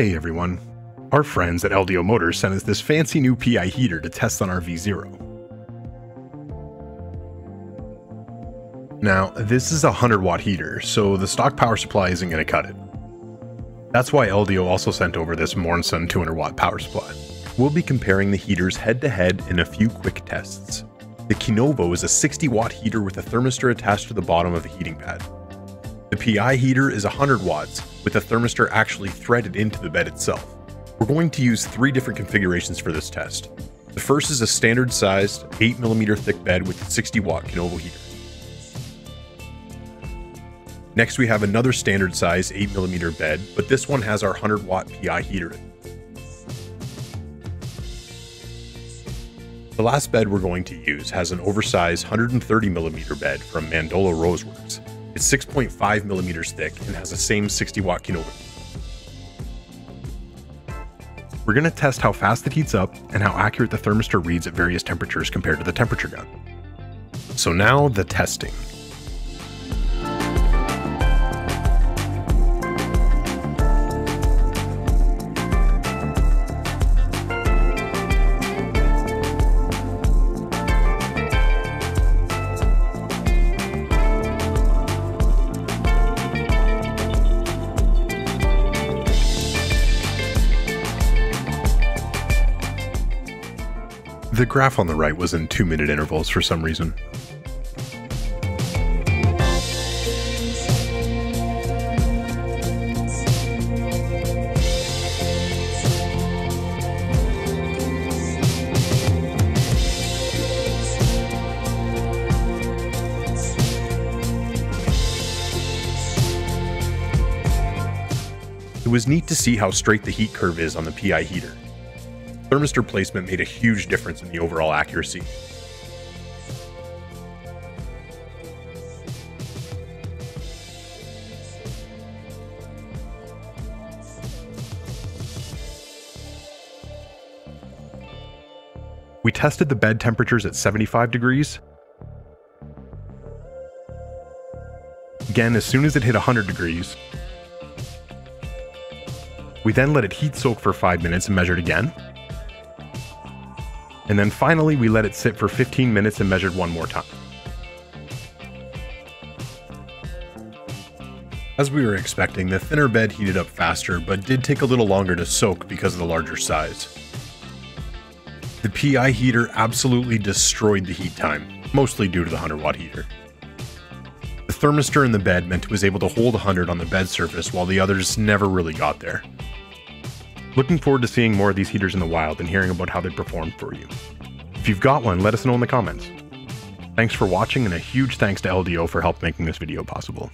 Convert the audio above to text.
Hey everyone. Our friends at LDO Motors sent us this fancy new PI heater to test on our V0. Now, this is a 100 watt heater, so the stock power supply isn't going to cut it. That's why LDO also sent over this Mornsun 200 watt power supply. We'll be comparing the heaters head to head in a few quick tests. The Keenovo is a 60 watt heater with a thermistor attached to the bottom of the heating pad. PI heater is 100 watts, with the thermistor actually threaded into the bed itself. We're going to use three different configurations for this test. The first is a standard sized 8mm thick bed with a 60 watt Keenovo heater. Next we have another standard size 8mm bed, but this one has our 100 watt PI heater The last bed we're going to use has an oversized 130mm bed from Mandala Rose Works. It's 6.5 millimeters thick and has the same 60 watt Keenovo. We're going to test how fast it heats up and how accurate the thermistor reads at various temperatures compared to the temperature gun. So now the testing. The graph on the right was in two minute intervals for some reason. It was neat to see how straight the heat curve is on the PI heater. Thermistor placement made a huge difference in the overall accuracy. We tested the bed temperatures at 75 degrees. Again, as soon as it hit 100 degrees, we then let it heat soak for 5 minutes and measured again. And then finally, we let it sit for 15 minutes and measured one more time. As we were expecting, the thinner bed heated up faster, but did take a little longer to soak because of the larger size. The PI heater absolutely destroyed the heat time, mostly due to the 100 watt heater. The thermistor in the bed meant it was able to hold 100 on the bed surface while the others never really got there. Looking forward to seeing more of these heaters in the wild and hearing about how they perform for you. If you've got one, let us know in the comments. Thanks for watching and a huge thanks to LDO for help making this video possible.